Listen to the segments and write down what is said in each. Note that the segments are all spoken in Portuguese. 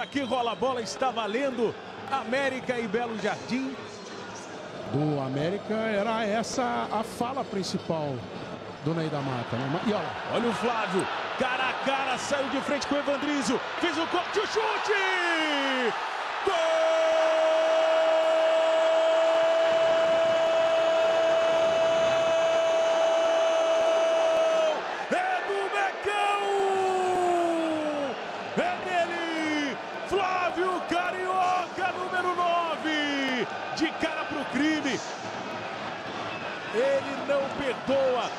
aqui rola a bola, está valendo América e Belo Jardim. Do América era essa a fala principal do Ney da Mata. Né? E olha, olha o Flávio, cara a cara, saiu de frente com o Evandrizio, fez o corte, o chute! Gol! Flávio Carioca, número 9, de cara para o crime. Ele não perdoa.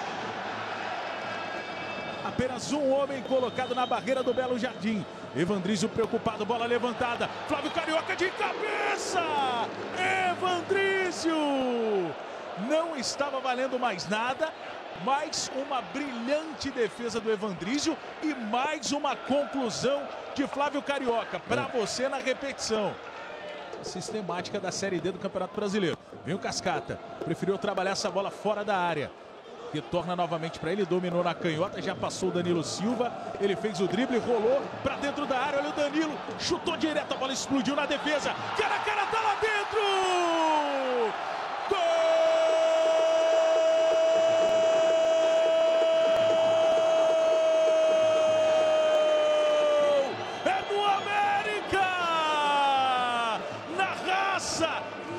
Apenas um homem colocado na barreira do Belo Jardim. Evandrísio preocupado, bola levantada. Flávio Carioca de cabeça. Evandrísio. Não estava valendo mais nada. Mais uma brilhante defesa do Evandrísio e mais uma conclusão de Flávio Carioca. Para você na repetição. Sistemática da Série D do Campeonato Brasileiro. Vem o Cascata. Preferiu trabalhar essa bola fora da área. Retorna novamente para ele, dominou na canhota, já passou o Danilo Silva. Ele fez o drible, rolou para dentro da área. Olha o Danilo, chutou direto, a bola explodiu na defesa. Cara cara, tá lá dentro!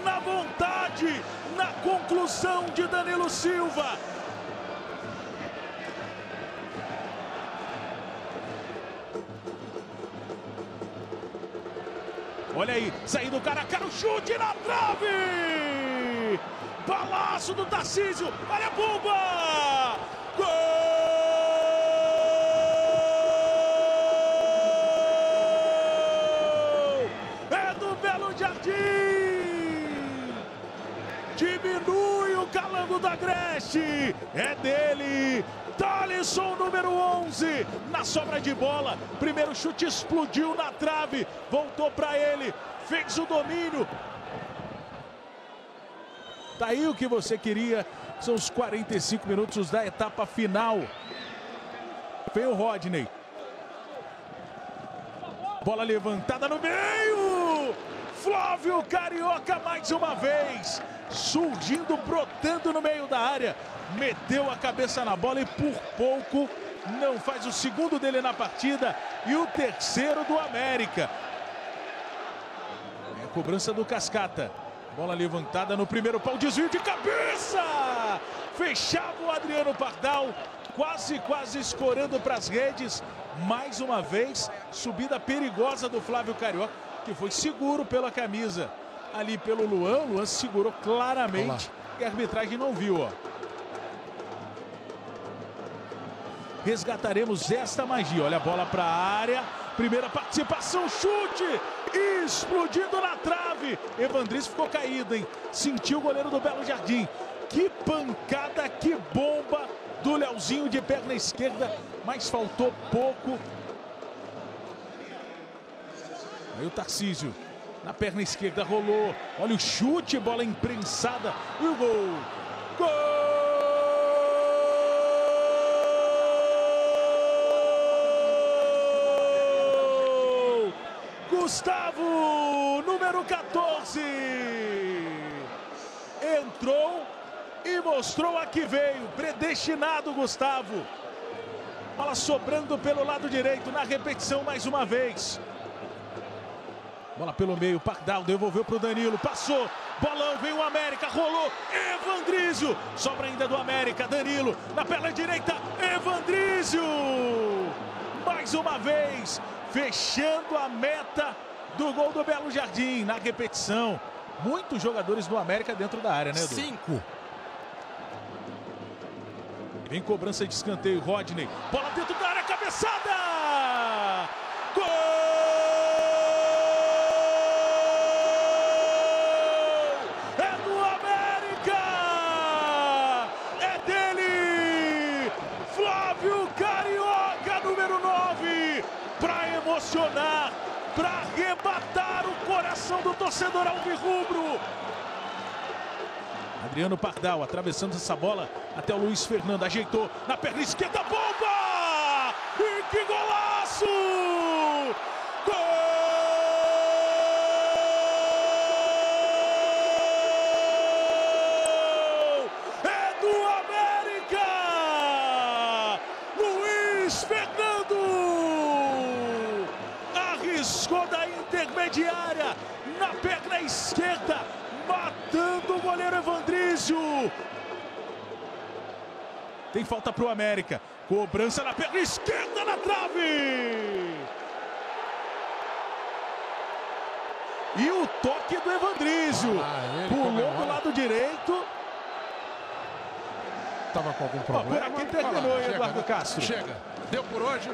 na vontade, na conclusão de Danilo Silva. Olha aí, saindo cara a cara, o chute na trave! Balaço do Tarcísio, olha a bomba! Gol! Diminui o calango da Agreste. É dele. Thalisson, número 11. Na sobra de bola. Primeiro chute explodiu na trave. Voltou para ele. Fez o domínio. Tá aí o que você queria. São os 45 minutos da etapa final. Vem o Rodney. Bola levantada no meio. Flávio Carioca mais uma vez surgindo, brotando no meio da área. Meteu a cabeça na bola e por pouco não faz o segundo dele na partida e o terceiro do América. É a cobrança do Cascata. Bola levantada no primeiro pau, desvio de cabeça! Fechava o Adriano Pardal, quase, quase escorando para as redes. Mais uma vez, subida perigosa do Flávio Carioca, que foi seguro pela camisa ali pelo Luan. Luan segurou claramente e a arbitragem não viu, ó. Resgataremos esta magia. Olha a bola para a área. Primeira participação, chute! Explodindo na trave. Evandris ficou caído, hein? Sentiu o goleiro do Belo Jardim. Que pancada, que bomba do Leozinho de perna esquerda. Mas faltou pouco. Aí o Tarcísio na perna esquerda, rolou. Olha o chute, bola imprensada. E o gol. Gol! Gustavo, número 14. Entrou e mostrou a que veio. Predestinado, Gustavo. Bola sobrando pelo lado direito na repetição mais uma vez. Bola pelo meio, Pardal devolveu para o Danilo, passou, bolão, veio o América, rolou, Evandrísio, sobra ainda do América, Danilo, na perna direita, Evandrísio, mais uma vez, fechando a meta do gol do Belo Jardim, na repetição, muitos jogadores do América dentro da área, né, Edu? Cinco. Em cobrança de escanteio, Rodney, bola dentro da área, cabeçada, gol! Para arrebatar o coração do torcedor alvirrubro. Adriano Pardal atravessando essa bola até o Luiz Fernando, ajeitou na perna esquerda, bomba! E que golaço! Grande área, na perna esquerda, matando o goleiro Evandrísio. Tem falta para o América. Cobrança na perna esquerda na trave. E o toque do Evandrísio. Ah, Pulou do lado direito. Estava com algum problema. Ó, por aqui terminou, Eduardo chega, Castro. Chega. Deu por hoje.